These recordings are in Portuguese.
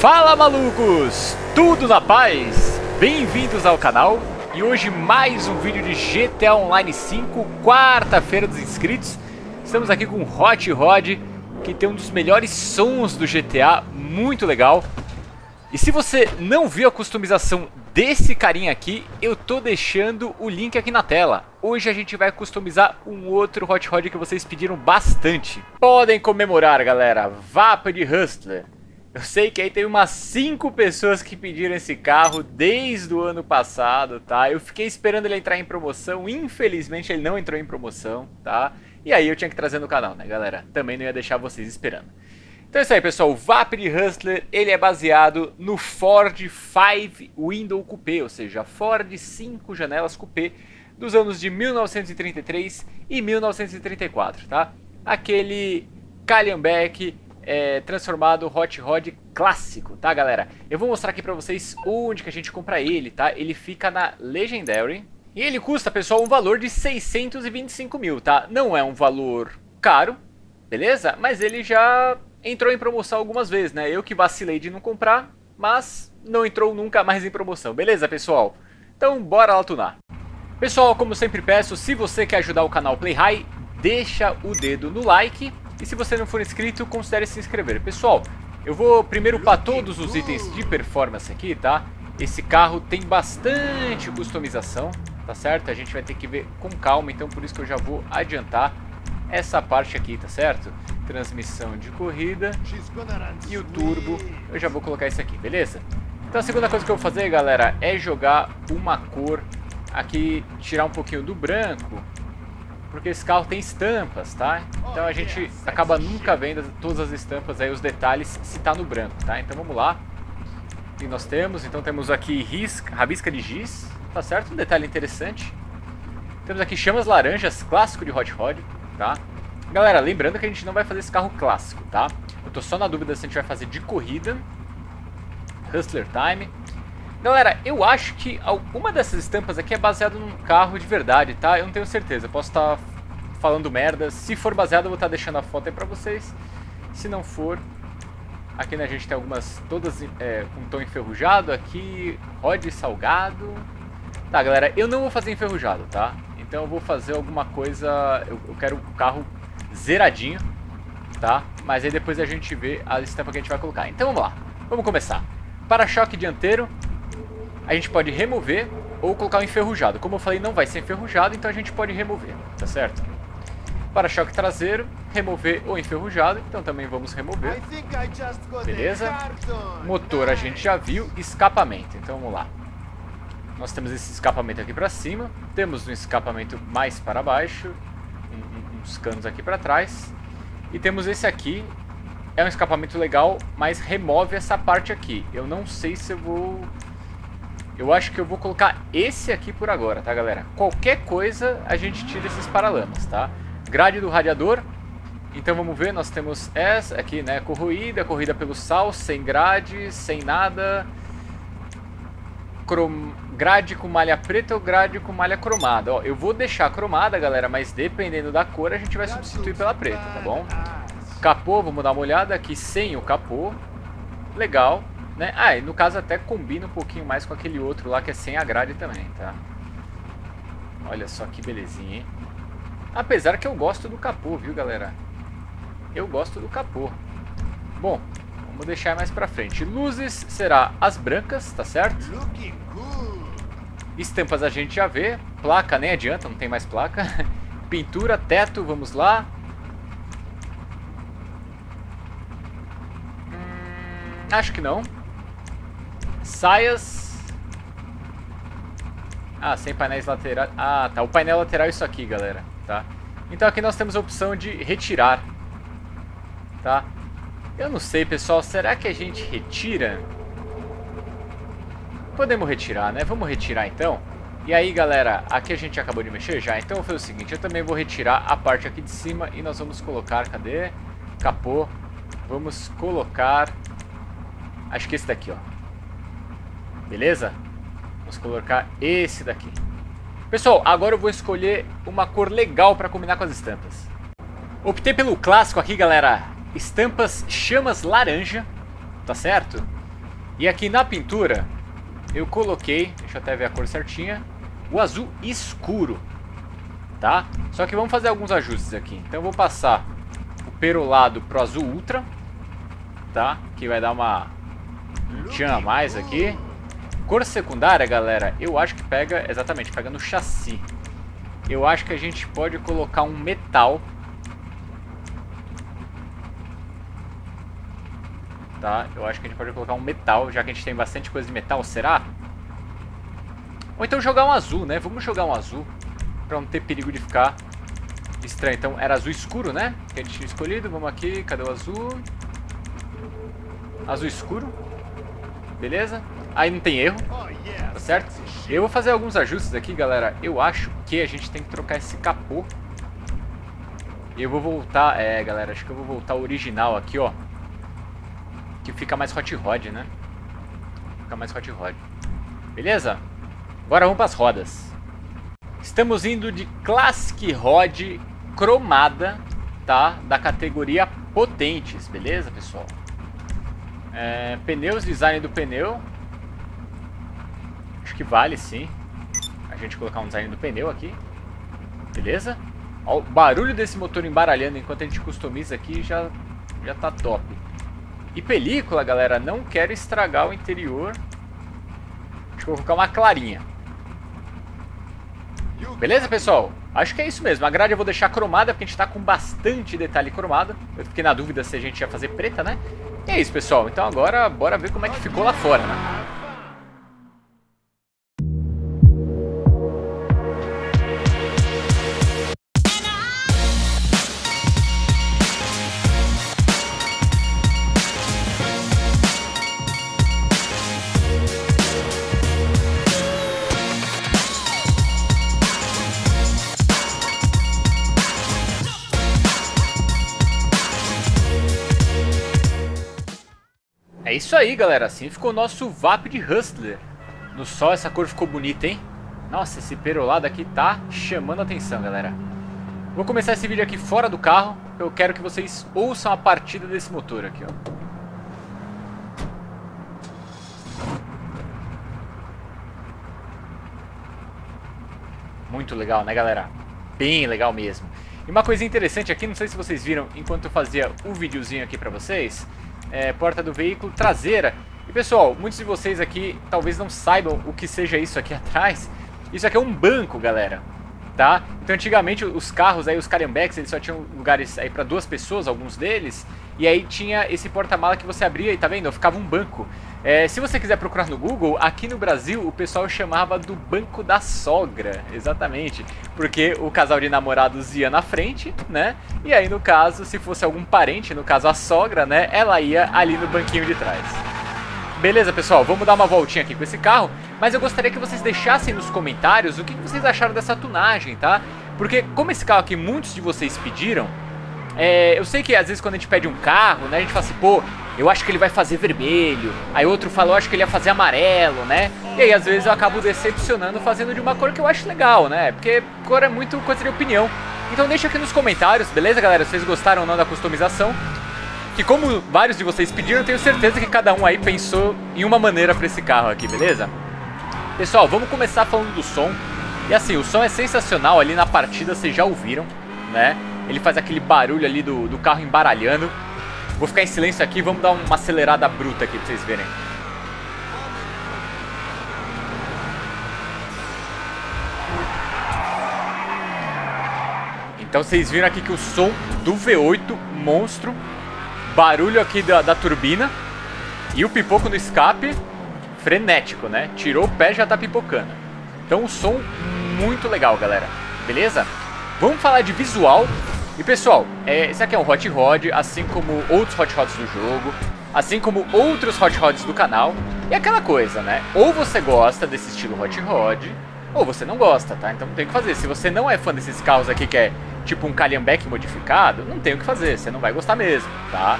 Fala malucos, tudo na paz? Bem-vindos ao canal e hoje mais um vídeo de GTA Online 5, quarta-feira dos inscritos. Estamos aqui com Hot Rod, que tem um dos melhores sons do GTA, muito legal. E se você não viu a customização desse carinha aqui, eu tô deixando o link aqui na tela. Hoje a gente vai customizar um outro Hot Rod que vocês pediram bastante. Podem comemorar, galera. Vapid Hustler. Eu sei que aí tem umas 5 pessoas que pediram esse carro desde o ano passado, tá? Eu fiquei esperando ele entrar em promoção, infelizmente ele não entrou em promoção, tá? E aí eu tinha que trazer no canal, né, galera? Também não ia deixar vocês esperando. Então é isso aí, pessoal. O Vapid Hustler, ele é baseado no Ford 5 Window Coupé, ou seja, Ford 5 janelas coupé dos anos de 1933 e 1934, tá? Aquele Calhambeck é, transformado Hot Rod clássico, tá galera? Eu vou mostrar aqui pra vocês onde que a gente compra ele, tá? Ele fica na Legendary e ele custa, pessoal, um valor de 625 mil, tá? Não é um valor caro, beleza? Mas ele já entrou em promoção algumas vezes, né? Eu que vacilei de não comprar, mas não entrou nunca mais em promoção, beleza, pessoal? Então, bora lá tunar. Pessoal, como sempre peço, se você quer ajudar o canal Play High, deixa o dedo no like e se você não for inscrito, considere se inscrever. Pessoal, eu vou primeiro para todos os itens de performance aqui, tá? Esse carro tem bastante customização, tá certo? A gente vai ter que ver com calma, então por isso que eu já vou adiantar essa parte aqui, tá certo? Transmissão de corrida e o turbo, eu já vou colocar isso aqui, beleza? Então a segunda coisa que eu vou fazer, galera, é jogar uma cor aqui, tirar um pouquinho do branco porque esse carro tem estampas, tá? Então a gente acaba nunca vendo todas as estampas aí, os detalhes, se tá no branco, tá? Então vamos lá. E nós temos, então temos aqui risca, rabisca de giz, tá certo? Um detalhe interessante. Temos aqui chamas laranjas, clássico de Hot Rod, tá? Galera, lembrando que a gente não vai fazer esse carro clássico, tá? Eu tô só na dúvida se a gente vai fazer de corrida. Hustler Time. Galera, eu acho que alguma dessas estampas aqui é baseada num carro de verdade, tá? Eu não tenho certeza, posso estar tá falando merda. Se for baseado, eu vou estar tá deixando a foto aí pra vocês. Se não for, aqui né, a gente tem algumas, todas é, com tom enferrujado. Aqui, rod salgado. Tá, galera, eu não vou fazer enferrujado, tá? Então eu vou fazer alguma coisa... Eu, eu quero o carro zeradinho, tá? Mas aí depois a gente vê a estampa que a gente vai colocar. Então vamos lá, vamos começar. Para-choque dianteiro, a gente pode remover ou colocar um enferrujado. Como eu falei, não vai ser enferrujado, então a gente pode remover, tá certo? Para-choque traseiro, remover ou enferrujado, então também vamos remover. Beleza? Motor a gente já viu, escapamento, então vamos lá. Nós temos esse escapamento aqui para cima, temos um escapamento mais para baixo, uns canos aqui para trás, e temos esse aqui, é um escapamento legal, mas remove essa parte aqui. Eu não sei se eu vou eu acho que eu vou colocar esse aqui por agora, tá, galera? Qualquer coisa a gente tira esses paralamas, tá? Grade do radiador. Então vamos ver, nós temos essa aqui, né? Corroída, corrida pelo sal, sem grade, sem nada. Crom... Grade com malha preta ou grade com malha cromada. Ó, eu vou deixar cromada, galera, mas dependendo da cor a gente vai substituir pela preta, tá bom? Capô, vamos dar uma olhada aqui sem o capô. Legal. Né? Ah, e no caso até combina um pouquinho mais com aquele outro lá que é sem a grade também, tá? Olha só que belezinha, hein? Apesar que eu gosto do capô, viu, galera? Eu gosto do capô. Bom, vamos deixar mais pra frente. Luzes será as brancas, tá certo? Estampas a gente já vê. Placa nem adianta, não tem mais placa. Pintura, teto, vamos lá. Hum, acho que não. Saias. Ah, sem painéis laterais. Ah, tá. O painel lateral é isso aqui, galera. Tá? Então aqui nós temos a opção de retirar. Tá? Eu não sei, pessoal. Será que a gente retira? Podemos retirar, né? Vamos retirar então. E aí, galera, aqui a gente acabou de mexer já. Então fazer o seguinte. Eu também vou retirar a parte aqui de cima e nós vamos colocar... Cadê? Capô. Vamos colocar... Acho que esse daqui, ó. Beleza? Vamos colocar esse daqui. Pessoal, agora eu vou escolher uma cor legal para combinar com as estampas. Optei pelo clássico aqui, galera. Estampas chamas laranja, tá certo? E aqui na pintura, eu coloquei, deixa eu até ver a cor certinha, o azul escuro, tá? Só que vamos fazer alguns ajustes aqui. Então eu vou passar o perolado pro azul ultra, tá? Que vai dar uma um tchan a mais aqui. Cor secundária, galera, eu acho que pega, exatamente, pega no chassi. Eu acho que a gente pode colocar um metal. Tá, eu acho que a gente pode colocar um metal, já que a gente tem bastante coisa de metal, será? Ou então jogar um azul, né? Vamos jogar um azul, pra não ter perigo de ficar estranho. Então, era azul escuro, né? Que a gente tinha escolhido. Vamos aqui, cadê o azul? Azul escuro. Beleza? Aí não tem erro, tá certo? Eu vou fazer alguns ajustes aqui, galera. Eu acho que a gente tem que trocar esse capô. Eu vou voltar... É, galera, acho que eu vou voltar o original aqui, ó. Que fica mais hot rod, né? Fica mais hot rod. Beleza? Agora vamos para as rodas. Estamos indo de Classic Rod cromada, tá? Da categoria potentes, beleza, pessoal? É, pneus, design do pneu. Acho que vale sim. A gente colocar um design do pneu aqui. Beleza? Ó, o barulho desse motor embaralhando enquanto a gente customiza aqui já, já tá top. E película, galera, não quero estragar o interior. Acho que vou colocar uma clarinha. Beleza, pessoal? Acho que é isso mesmo. A grade eu vou deixar cromada, porque a gente tá com bastante detalhe cromado. Eu fiquei na dúvida se a gente ia fazer preta, né? E é isso, pessoal. Então agora, bora ver como é que ficou lá fora, né? É isso aí, galera. Assim ficou o nosso VAP de Hustler. No sol essa cor ficou bonita, hein? Nossa, esse perolado aqui tá chamando a atenção, galera. Vou começar esse vídeo aqui fora do carro. Eu quero que vocês ouçam a partida desse motor aqui, ó. Muito legal, né, galera? Bem legal mesmo. E uma coisa interessante aqui, não sei se vocês viram enquanto eu fazia o videozinho aqui pra vocês é, porta do veículo traseira. E pessoal, muitos de vocês aqui talvez não saibam o que seja isso aqui atrás. Isso aqui é um banco, galera. Tá? Então antigamente os carros aí, os Cariambecs, eles só tinham lugares aí para duas pessoas, alguns deles. E aí tinha esse porta-mala que você abria e tá vendo? Ficava um banco. É, se você quiser procurar no Google, aqui no Brasil o pessoal chamava do banco da sogra, exatamente, porque o casal de namorados ia na frente, né? E aí no caso, se fosse algum parente, no caso a sogra, né, ela ia ali no banquinho de trás. Beleza, pessoal, vamos dar uma voltinha aqui com esse carro, mas eu gostaria que vocês deixassem nos comentários o que vocês acharam dessa tunagem, tá? Porque como esse carro aqui muitos de vocês pediram, é, eu sei que às vezes quando a gente pede um carro, né, a gente fala assim, pô, eu acho que ele vai fazer vermelho. Aí outro falou, acho que ele ia fazer amarelo, né? E aí às vezes eu acabo decepcionando fazendo de uma cor que eu acho legal, né? Porque cor é muito coisa de opinião. Então deixa aqui nos comentários, beleza, galera? Se vocês gostaram ou não da customização. Que como vários de vocês pediram, eu tenho certeza que cada um aí pensou em uma maneira para esse carro aqui, beleza? Pessoal, vamos começar falando do som. E assim, o som é sensacional ali na partida, vocês já ouviram, né? Ele faz aquele barulho ali do, do carro embaralhando. Vou ficar em silêncio aqui, vamos dar uma acelerada bruta aqui pra vocês verem. Então vocês viram aqui que o som do V8 monstro, barulho aqui da, da turbina e o pipoco no escape frenético, né? Tirou o pé já tá pipocando. Então o som muito legal, galera. Beleza? Vamos falar de visual e pessoal, é, esse aqui é um Hot Rod, assim como outros Hot Rods do jogo, assim como outros Hot Rods do canal. E aquela coisa, né? Ou você gosta desse estilo Hot Rod, ou você não gosta, tá? Então não tem o que fazer. Se você não é fã desses carros aqui que é tipo um Calhambeck modificado, não tem o que fazer, você não vai gostar mesmo, tá?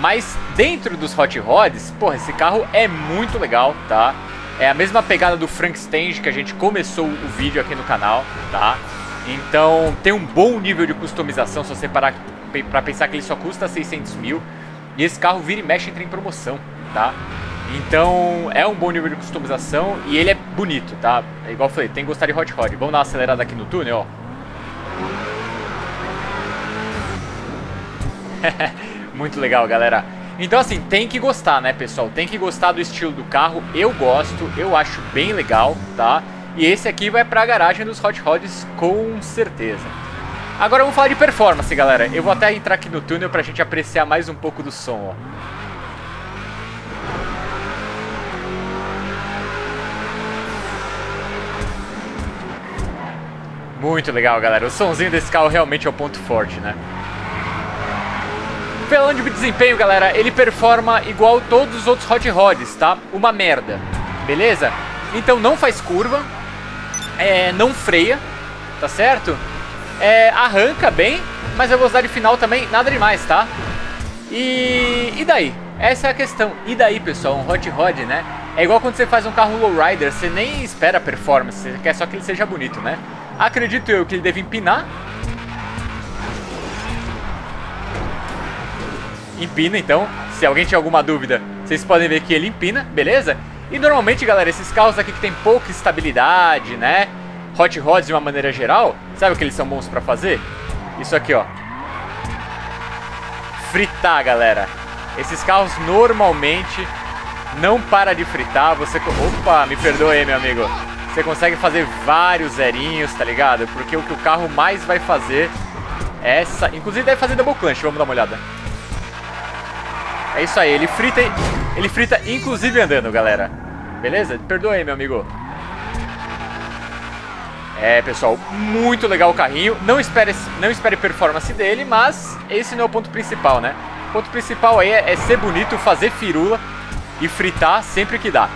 Mas dentro dos Hot Rods, porra, esse carro é muito legal, tá? É a mesma pegada do Frankenstein que a gente começou o vídeo aqui no canal, tá? Então tem um bom nível de customização se você parar para pensar que ele só custa 600 mil. E esse carro vira e mexe entra em promoção, tá? Então é um bom nível de customização e ele é bonito, tá? É igual eu falei, tem que gostar de Hot Rod. Vamos dar uma acelerada aqui no túnel, ó. Muito legal, galera. Então assim, tem que gostar, né, pessoal? Tem que gostar do estilo do carro. Eu gosto, eu acho bem legal, tá? E esse aqui vai pra garagem dos Hot Rods com certeza. Agora vamos falar de performance, galera. Eu vou até entrar aqui no túnel pra gente apreciar mais um pouco do som, ó. Muito legal, galera. O somzinho desse carro realmente é o ponto forte, né? Falando de desempenho, galera, ele performa igual todos os outros Hot Rods, tá? Uma merda, beleza? Então não faz curva, é, não freia, tá certo? É, arranca bem, mas a velocidade final também nada demais, tá? E, e daí? Essa é a questão. E daí, pessoal? Um Hot Rod, né? É igual quando você faz um carro lowrider, você nem espera performance, você quer só que ele seja bonito, né? Acredito eu que ele deve empinar, empina, então, se alguém tinha alguma dúvida, vocês podem ver que ele empina, beleza? E normalmente, galera, esses carros aqui que tem pouca estabilidade, né? Hot rods de uma maneira geral, sabe o que eles são bons pra fazer? Isso aqui, ó. Fritar, galera. Esses carros normalmente não para de fritar, você... Opa, me perdoa aí, meu amigo. Você consegue fazer vários zerinhos, tá ligado? Porque o que o carro mais vai fazer é essa... Inclusive deve fazer double clutch, vamos dar uma olhada. É isso aí, ele frita, ele frita inclusive andando, galera. Beleza? Perdoa aí, meu amigo. É, pessoal, muito legal o carrinho. Não espere, não espere performance dele, mas esse não é o ponto principal, né? O ponto principal aí é, é ser bonito, fazer firula e fritar sempre que dá.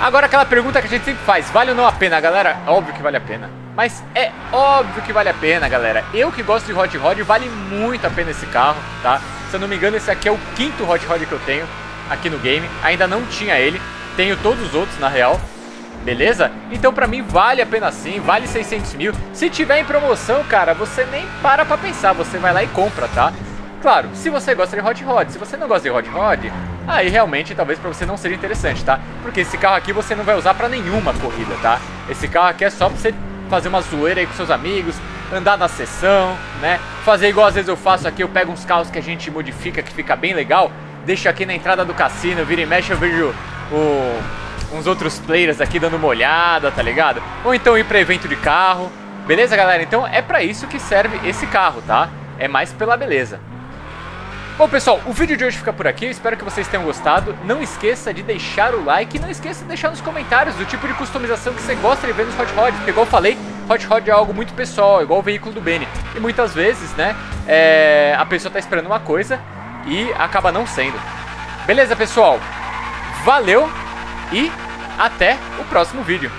Agora aquela pergunta que a gente sempre faz, vale ou não a pena, galera? Óbvio que vale a pena. Mas é óbvio que vale a pena, galera. Eu que gosto de Hot Rod, vale muito a pena esse carro, tá? Se eu não me engano, esse aqui é o quinto Hot Rod que eu tenho aqui no game. Ainda não tinha ele. Tenho todos os outros, na real. Beleza? Então pra mim vale a pena sim, vale 600 mil. Se tiver em promoção, cara, você nem para pra pensar, você vai lá e compra, tá? Claro, se você gosta de Hot Rod, se você não gosta de Hot Rod, aí realmente talvez pra você não seja interessante, tá? Porque esse carro aqui você não vai usar pra nenhuma corrida, tá? Esse carro aqui é só pra você fazer uma zoeira aí com seus amigos, andar na sessão, né? Fazer igual às vezes eu faço aqui, eu pego uns carros que a gente modifica, que fica bem legal, deixo aqui na entrada do cassino, vira e mexe, eu vejo o, uns outros players aqui dando uma olhada, tá ligado? Ou então ir pra evento de carro, beleza, galera? Então é pra isso que serve esse carro, tá? É mais pela beleza. Bom, pessoal, o vídeo de hoje fica por aqui. Espero que vocês tenham gostado. Não esqueça de deixar o like e não esqueça de deixar nos comentários o tipo de customização que você gosta de ver nos Hot Rods. Porque, igual eu falei, Hot Rod é algo muito pessoal, igual o veículo do Benny. E muitas vezes, né, é, a pessoa tá esperando uma coisa e acaba não sendo. Beleza, pessoal? Valeu e até o próximo vídeo.